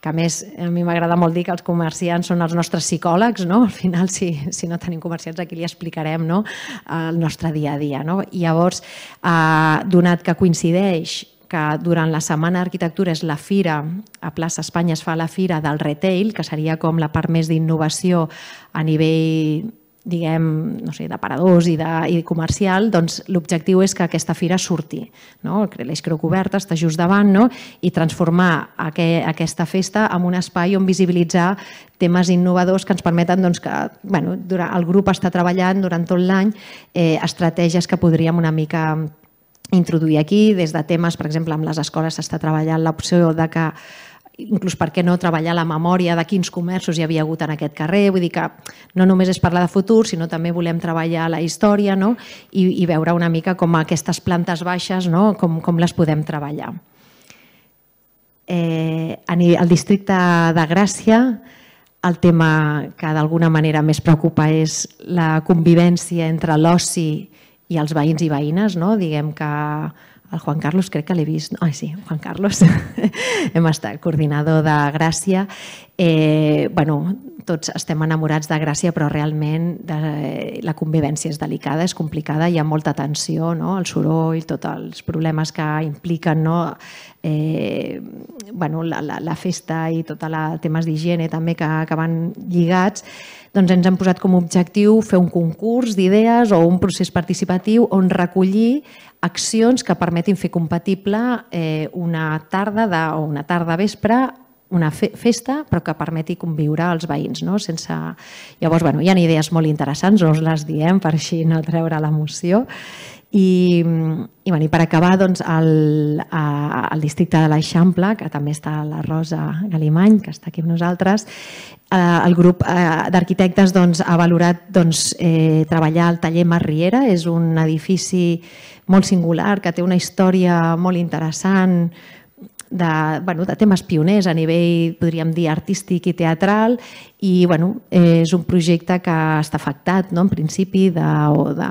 Speaker 1: que a més a mi m'agrada molt dir que els comerciants són els nostres psicòlegs, no? al final si, si no tenim comerciants aquí li explicarem no? el nostre dia a dia. No? I llavors, eh, donat que coincideix que durant la Setmana d'Arquitectura és la fira, a Plaça Espanya es fa la fira del retail, que seria com la part més d'innovació a nivell diguem, no sé, d'aparadors i, de, i comercial, doncs l'objectiu és que aquesta fira surti. No? L'Eix Creu Coberta està just davant no? i transformar aqu aquesta festa en un espai on visibilitzar temes innovadors que ens permeten doncs, que bueno, durant, el grup està treballant durant tot l'any eh, estratègies que podríem una mica introduir aquí, des de temes, per exemple, amb les escoles s'està treballant l'opció de que inclús per què no treballar la memòria de quins comerços hi havia hagut en aquest carrer, vull dir que no només és parlar de futur, sinó també volem treballar la història no? I, i veure una mica com aquestes plantes baixes, no? com, com les podem treballar. Eh, al districte de Gràcia, el tema que d'alguna manera més preocupa és la convivència entre l'oci i els veïns i veïnes, no? diguem que el Juan Carlos crec que l'he vist. Ai, sí, Juan Carlos. Hem estat coordinador de Gràcia. Eh, bueno, tots estem enamorats de Gràcia, però realment de, la convivència és delicada, és complicada, hi ha molta tensió, no? el soroll, tots els problemes que impliquen no? eh, bueno, la, la, la festa i tots els temes d'higiene també que, que van lligats doncs ens hem posat com a objectiu fer un concurs d'idees o un procés participatiu on recollir accions que permetin fer compatible eh, una tarda de, o una tarda vespre una fe festa, però que permeti conviure als veïns. No? Sense... Llavors, bueno, hi ha idees molt interessants, no us les diem per així no treure l'emoció. I, i, bueno, i per acabar, doncs, el, el districte de l'Eixample, que també està la Rosa Galimany, que està aquí amb nosaltres, eh, el grup eh, d'arquitectes doncs, ha valorat doncs, eh, treballar al taller Mar Riera, és un edifici molt singular, que té una història molt interessant, de, bueno, de temes pioners a nivell, podríem dir, artístic i teatral i bueno, és un projecte que està afectat no? en principi de, o de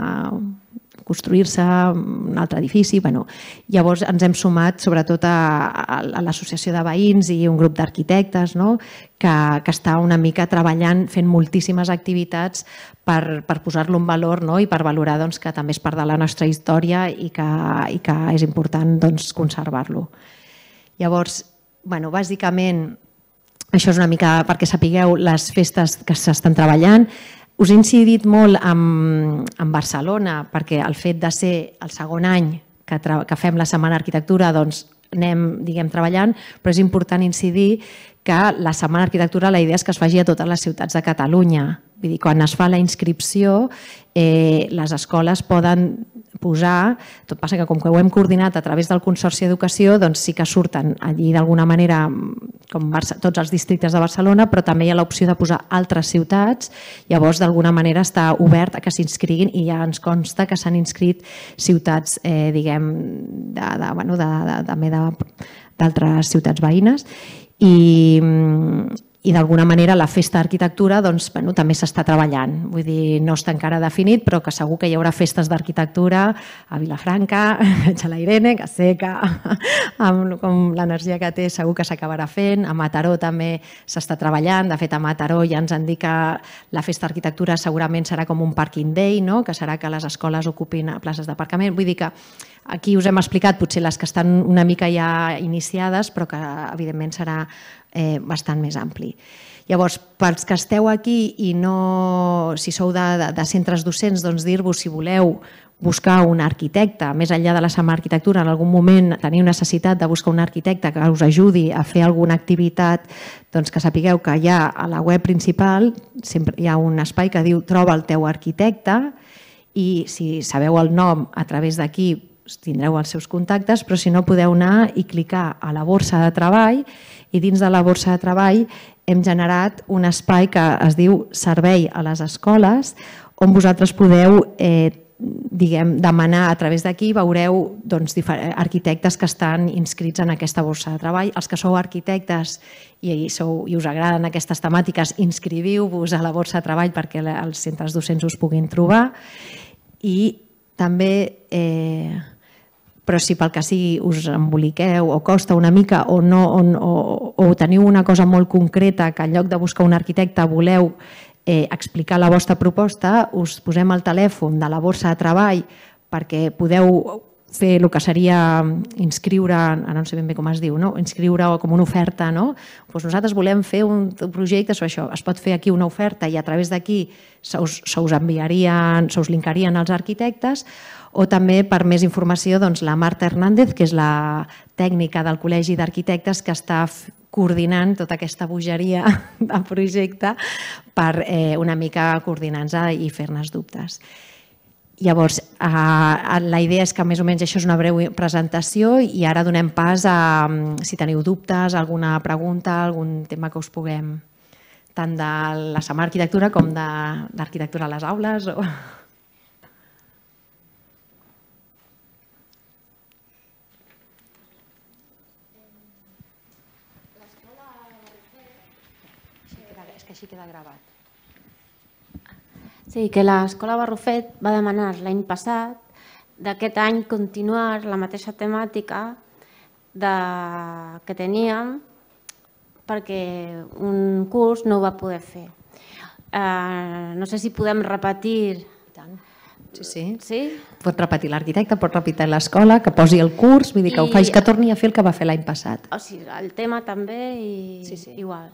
Speaker 1: construir-se un altre edifici. Bueno, llavors ens hem sumat sobretot a, a, a l'associació de veïns i un grup d'arquitectes no? que, que està una mica treballant, fent moltíssimes activitats per, per posar-lo en valor no? i per valorar doncs, que també és part de la nostra història i que, i que és important doncs, conservar-lo. Llavors, bueno, bàsicament, això és una mica perquè sapigueu les festes que s'estan treballant. Us he incidit molt en, en Barcelona perquè el fet de ser el segon any que, que fem la Setmana d'Arquitectura doncs anem diguem, treballant, però és important incidir que la Setmana d'Arquitectura la idea és que es faci a totes les ciutats de Catalunya. Vull dir, quan es fa la inscripció, eh, les escoles poden posar, tot passa que com que ho hem coordinat a través del Consorci d'Educació, doncs sí que surten allí d'alguna manera com tots els districtes de Barcelona, però també hi ha l'opció de posar altres ciutats, llavors d'alguna manera està obert a que s'inscriguin i ja ens consta que s'han inscrit ciutats, eh, diguem, de, de, bueno, de, de, també d'altres ciutats veïnes. I, i d'alguna manera la festa d'arquitectura doncs, bueno, també s'està treballant. Vull dir, no està encara definit, però que segur que hi haurà festes d'arquitectura a Vilafranca, a la Irene, que sé que amb, com l'energia que té segur que s'acabarà fent. A Mataró també s'està treballant. De fet, a Mataró ja ens han dit que la festa d'arquitectura segurament serà com un parking day, no? que serà que les escoles ocupin places d'aparcament. Vull dir que aquí us hem explicat potser les que estan una mica ja iniciades, però que evidentment serà eh, bastant més ampli. Llavors, pels que esteu aquí i no, si sou de, de, de centres docents, doncs dir-vos si voleu buscar un arquitecte, més enllà de la sama arquitectura, en algun moment teniu necessitat de buscar un arquitecte que us ajudi a fer alguna activitat, doncs que sapigueu que ja a la web principal sempre hi ha un espai que diu troba el teu arquitecte i si sabeu el nom a través d'aquí tindreu els seus contactes, però si no podeu anar i clicar a la borsa de treball i dins de la borsa de treball hem generat un espai que es diu Servei a les escoles on vosaltres podeu eh, diguem, demanar a través d'aquí, veureu doncs, arquitectes que estan inscrits en aquesta borsa de treball. Els que sou arquitectes i, sou, i us agraden aquestes temàtiques, inscriviu-vos a la borsa de treball perquè els centres docents us puguin trobar. I també eh, però si pel que sigui us emboliqueu o costa una mica o, no, o, o, o teniu una cosa molt concreta que en lloc de buscar un arquitecte voleu eh, explicar la vostra proposta, us posem el telèfon de la borsa de treball perquè podeu fer el que seria inscriure, ara no sé ben bé com es diu, no? inscriure com una oferta, no? Pues doncs nosaltres volem fer un projecte sobre això, es pot fer aquí una oferta i a través d'aquí se us, se us enviarien, se us linkarien els arquitectes, o també per més informació doncs, la Marta Hernández, que és la tècnica del Col·legi d'Arquitectes que està coordinant tota aquesta bogeria de projecte per eh, una mica coordinar-nos i fer-nos dubtes. Llavors, eh, la idea és que més o menys això és una breu presentació i ara donem pas a, si teniu dubtes, alguna pregunta, algun tema que us puguem tant de la SAMA Arquitectura com de l'arquitectura a les aules. O... així queda gravat.
Speaker 3: Sí, que l'Escola Barrufet va demanar l'any passat d'aquest any continuar la mateixa temàtica de, que teníem perquè un curs no ho va poder fer. Uh, no sé si podem repetir...
Speaker 1: Sí, sí.
Speaker 3: sí?
Speaker 1: Pot repetir l'arquitecte, pot repetir l'escola, que posi el curs, vull dir que I... ho faig, que torni a fer el que va fer l'any passat.
Speaker 3: O sigui, el tema també i sí, sí. igual.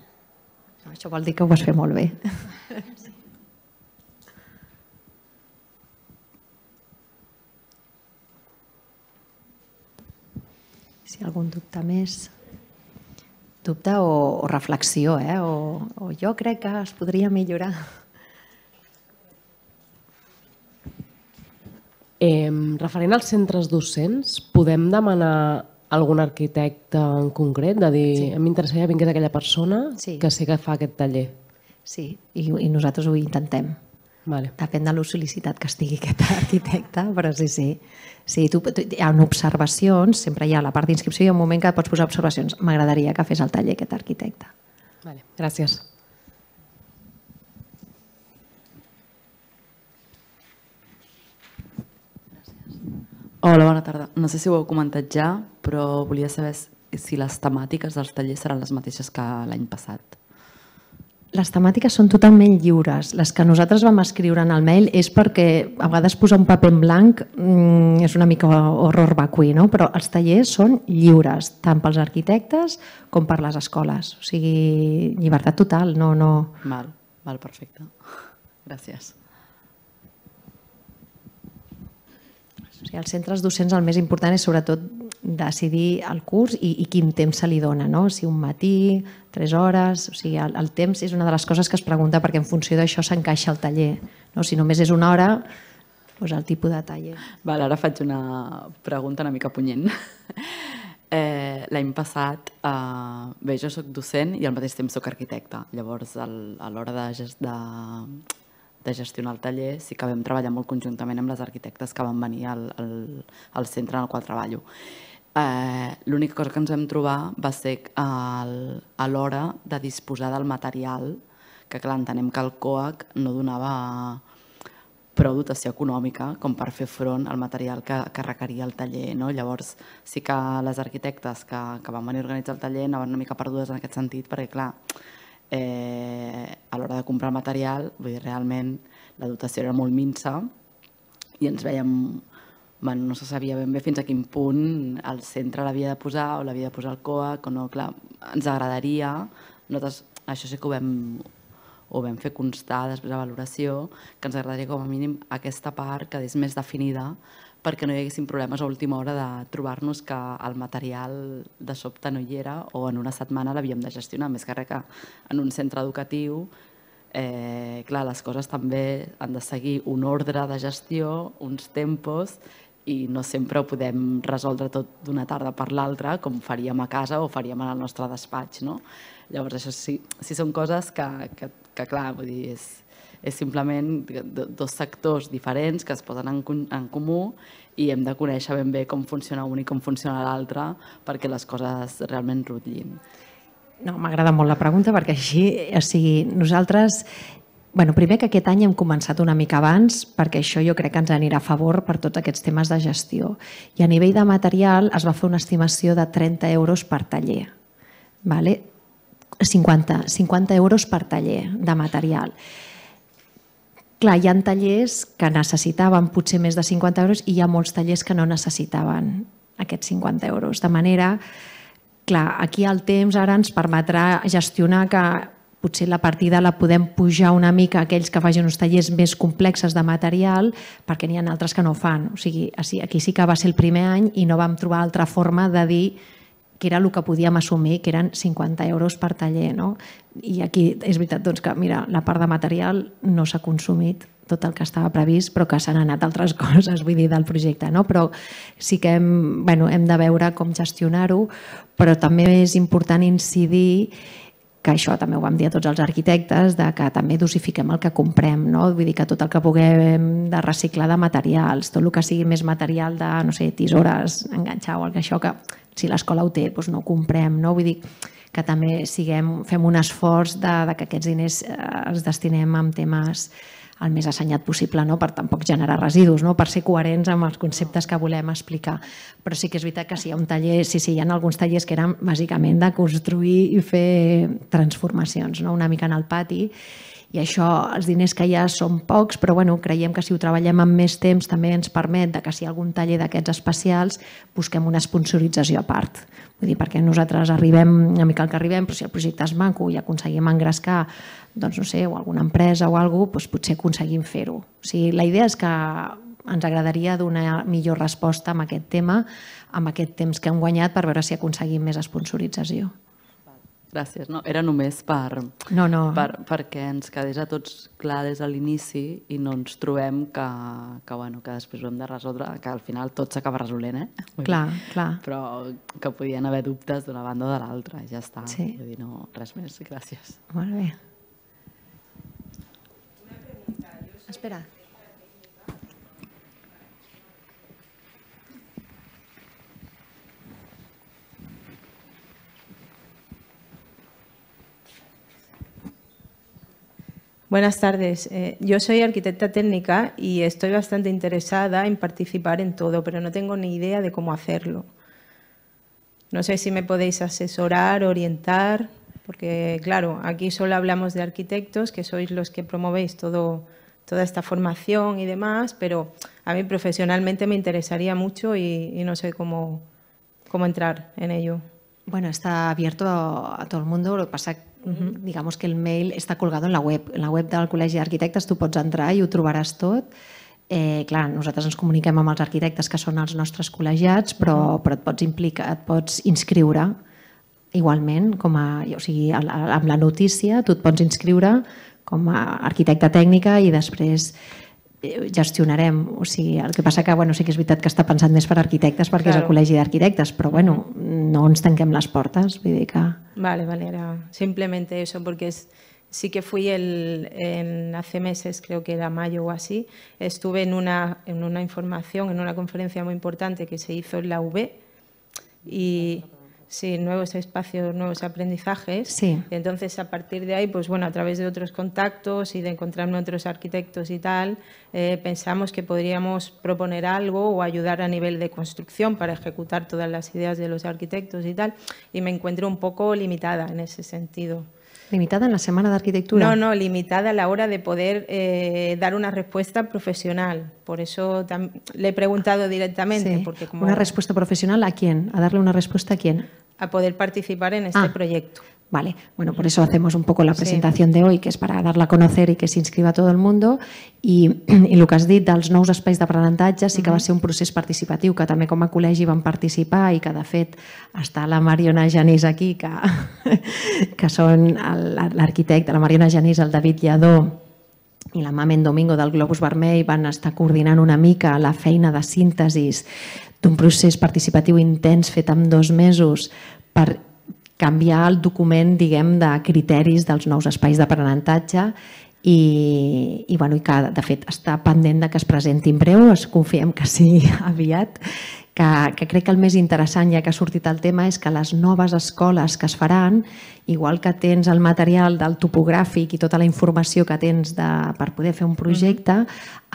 Speaker 1: No, això vol dir que ho vas fer molt bé. Si algun dubte més, dubte o, o reflexió, eh? o, o jo crec que es podria millorar.
Speaker 4: Eh, referent als centres docents, podem demanar algun arquitecte en concret, de dir, sí. m'interessaria vingués aquella persona sí. que sé que fa aquest taller.
Speaker 1: Sí, i, i nosaltres ho intentem.
Speaker 4: Vale.
Speaker 1: Depèn de lo sol·licitat que estigui aquest arquitecte, però sí, sí. Sí, tu, tu, hi ha observacions, sempre hi ha la part d'inscripció i un moment que pots posar observacions. M'agradaria que fes el taller aquest arquitecte.
Speaker 4: Vale, gràcies.
Speaker 5: Hola, bona tarda. No sé si ho heu comentat ja, però volia saber si les temàtiques dels tallers seran les mateixes que l'any passat.
Speaker 1: Les temàtiques són totalment lliures. Les que nosaltres vam escriure en el mail és perquè a vegades posar un paper en blanc mmm, és una mica horror vacui, no? però els tallers són lliures, tant pels arquitectes com per les escoles. O sigui, llibertat total, no... no...
Speaker 5: Val, val perfecte. Gràcies.
Speaker 1: O sigui, als centres docents el més important és sobretot decidir el curs i, i quin temps se li dona, no? si un matí, tres hores, o sigui, el, el temps és una de les coses que es pregunta perquè en funció d'això s'encaixa el taller. No? Si només és una hora, doncs el tipus de taller.
Speaker 5: Val, ara faig una pregunta una mica punyent. Eh, L'any passat, eh, bé, jo sóc docent i al mateix temps sóc arquitecte. Llavors, el, a l'hora de, de de gestionar el taller, sí que vam treballar molt conjuntament amb les arquitectes que van venir al, al, al centre en el qual treballo. Eh, L'única cosa que ens vam trobar va ser el, a l'hora de disposar del material, que clar, entenem que el COAC no donava prou dotació econòmica com per fer front al material que, que requeria el taller. No? Llavors, sí que les arquitectes que, que van venir a organitzar el taller anaven una mica perdudes en aquest sentit, perquè clar, eh, a l'hora de comprar material, vull dir, realment la dotació era molt minsa i ens veiem, bueno, no se sabia ben bé fins a quin punt el centre l'havia de posar o l'havia de posar el COAC o no, clar, ens agradaria, nosaltres això sí que ho vam, ho vam fer constar després de valoració, que ens agradaria com a mínim aquesta part que és més definida perquè no hi haguessin problemes a última hora de trobar-nos que el material de sobte no hi era o en una setmana l'havíem de gestionar, més que res que en un centre educatiu eh, clar, les coses també han de seguir un ordre de gestió, uns tempos i no sempre ho podem resoldre tot d'una tarda per l'altra, com faríem a casa o faríem en el nostre despatx. No? Llavors, això sí, sí són coses que, que, que clar, vull dir, és, és simplement dos sectors diferents que es posen en, en comú i hem de conèixer ben bé com funciona un i com funciona l'altre perquè les coses realment rutllin.
Speaker 1: No, m'agrada molt la pregunta perquè així, o sigui, nosaltres Bueno, primer que aquest any hem començat una mica abans perquè això jo crec que ens anirà a favor per tots aquests temes de gestió. I a nivell de material es va fer una estimació de 30 euros per taller. Vale? 50, 50 euros per taller de material. Clar, hi ha tallers que necessitaven potser més de 50 euros i hi ha molts tallers que no necessitaven aquests 50 euros. De manera, clar, aquí el temps ara ens permetrà gestionar que potser la partida la podem pujar una mica aquells que facin uns tallers més complexes de material perquè n'hi ha altres que no fan. O sigui, aquí sí que va ser el primer any i no vam trobar altra forma de dir que era el que podíem assumir, que eren 50 euros per taller. No? I aquí és veritat doncs, que mira, la part de material no s'ha consumit tot el que estava previst, però que s'han anat altres coses, vull dir, del projecte. No? Però sí que hem, bueno, hem de veure com gestionar-ho, però també és important incidir que això també ho vam dir a tots els arquitectes, de que també dosifiquem el que comprem, no? vull dir que tot el que puguem de reciclar de materials, tot el que sigui més material de, no sé, tisores, enganxar o el que això, que si l'escola ho té, doncs no ho comprem, no? vull dir que també siguem, fem un esforç de, de que aquests diners eh, els destinem en temes el més assenyat possible, no? per tampoc generar residus, no? per ser coherents amb els conceptes que volem explicar. Però sí que és veritat que si hi ha un taller, sí, sí, hi ha alguns tallers que eren bàsicament de construir i fer transformacions, no? una mica en el pati, i això, els diners que hi ha són pocs, però bueno, creiem que si ho treballem amb més temps també ens permet de que si hi ha algun taller d'aquests especials busquem una sponsorització a part. Vull dir, perquè nosaltres arribem una mica al que arribem, però si el projecte és maco i aconseguim engrescar doncs no sé, o alguna empresa o alguna cosa, doncs potser aconseguim fer-ho. O sigui, la idea és que ens agradaria donar millor resposta amb aquest tema, amb aquest temps que hem guanyat per veure si aconseguim més sponsorització.
Speaker 5: Gràcies. No, era només per,
Speaker 1: no, no.
Speaker 5: per, perquè ens quedés a tots clar des de l'inici i no ens trobem que, que, bueno, que després ho hem de resoldre, que al final tot s'acaba resolent, eh?
Speaker 1: Vull clar, dir, clar.
Speaker 5: Però que podien haver dubtes d'una banda o de l'altra, ja està.
Speaker 1: Sí.
Speaker 5: Vull dir, no, res més, gràcies.
Speaker 1: Molt bé. Espera.
Speaker 6: Buenas tardes. Eh, yo soy arquitecta técnica y estoy bastante interesada en participar en todo, pero no tengo ni idea de cómo hacerlo. No sé si me podéis asesorar, orientar, porque claro, aquí solo hablamos de arquitectos, que sois los que promovéis todo toda esta formación y demás, pero a mí profesionalmente me interesaría mucho y, no sé cómo entrar en ello.
Speaker 1: Bueno, está abierto a, todo el mundo. Lo que pasa, uh -huh. digamos que el mail está colgado en la web. En la web del Col·legi d'Arquitectes tu pots entrar i ho trobaràs tot. Eh, clar, nosaltres ens comuniquem amb els arquitectes que són els nostres col·legiats, però, però et pots implicar, et pots inscriure igualment, com a, o sigui, amb la notícia tu et pots inscriure com a arquitecta tècnica i després gestionarem. O sigui, el que passa que bueno, sí que és veritat que està pensat més per arquitectes perquè claro. és el col·legi d'arquitectes, però bueno, no ens tanquem les portes. Vull dir que...
Speaker 6: Vale, vale, era simplemente eso, porque es, sí que fui el, en hace meses, creo que era mayo o así, estuve en una, en una información, en una conferencia muy importante que se hizo en la UB, y sí, nuevos espacios, nuevos aprendizajes.
Speaker 1: Sí.
Speaker 6: Entonces, a partir de ahí, pues bueno, a través de otros contactos y de encontrarme otros arquitectos y tal, eh, pensamos que podríamos proponer algo o ayudar a nivel de construcción para ejecutar todas las ideas de los arquitectos y tal. Y me encuentro un poco limitada en ese sentido.
Speaker 1: ¿Limitada en la Semana de Arquitectura?
Speaker 6: No, no, limitada a la hora de poder eh, dar una respuesta profesional. Por eso le he preguntado directamente. Porque como
Speaker 1: ¿Una respuesta profesional a quién? ¿A darle una respuesta a quién?
Speaker 6: A poder participar en este ah. proyecto.
Speaker 1: Vale, bueno, por eso hacemos un poco la presentación de hoy, que és para darla a conocer i que s'inscriva tot el món. I, I el que has dit dels nous espais d'aprenentatge sí que va ser un procés participatiu, que també com a col·legi vam participar i que de fet està la Mariona Genís aquí, que, que són l'arquitecte, la Mariona Genís, el David Lladó i la Mamen Domingo del Globus Vermell van estar coordinant una mica la feina de síntesis d'un procés participatiu intens fet en dos mesos per canviar el document diguem de criteris dels nous espais d'aprenentatge i, i, bueno, i que de fet està pendent de que es presenti en breu, es confiem que sí aviat, que, que crec que el més interessant, ja que ha sortit el tema, és que les noves escoles que es faran, igual que tens el material del topogràfic i tota la informació que tens de, per poder fer un projecte,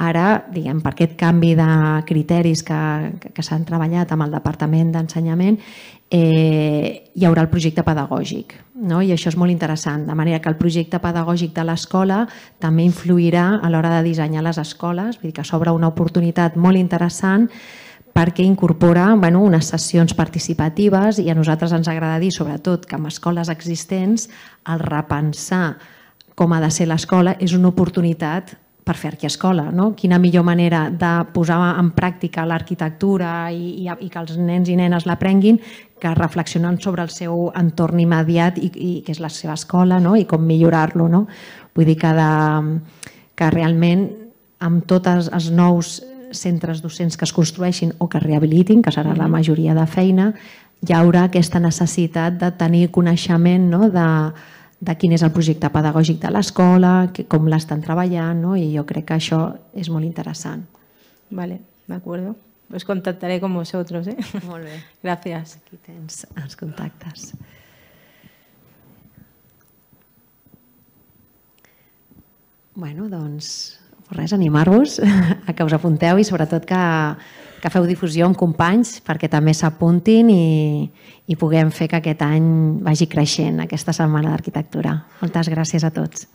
Speaker 1: ara, diguem, per aquest canvi de criteris que, que, que s'han treballat amb el Departament d'Ensenyament, eh, hi haurà el projecte pedagògic. No? I això és molt interessant, de manera que el projecte pedagògic de l'escola també influirà a l'hora de dissenyar les escoles, vull dir que s'obre una oportunitat molt interessant perquè incorpora bueno, unes sessions participatives i a nosaltres ens agrada dir, sobretot, que amb escoles existents el repensar com ha de ser l'escola és una oportunitat per fer arquiescola. No? Quina millor manera de posar en pràctica l'arquitectura i, i, i que els nens i nenes l'aprenguin que reflexionant sobre el seu entorn immediat i, i que és la seva escola no? i com millorar-lo. No? Vull dir que, de, que realment amb tots els nous centres docents que es construeixin o que es rehabilitin, que serà la majoria de feina, hi haurà aquesta necessitat de tenir coneixement no? de, de quin és el projecte pedagògic de l'escola, com l'estan treballant, no? i jo crec que això és molt interessant.
Speaker 6: Vale, de acuerdo. Pues contactaré con vosotros. ¿eh?
Speaker 1: Molt bé.
Speaker 6: Gràcies.
Speaker 1: Aquí tens els contactes. Bueno, doncs, res, animar-vos a que us apunteu i sobretot que, que feu difusió amb companys perquè també s'apuntin i, i puguem fer que aquest any vagi creixent aquesta setmana d'arquitectura. Moltes gràcies a tots.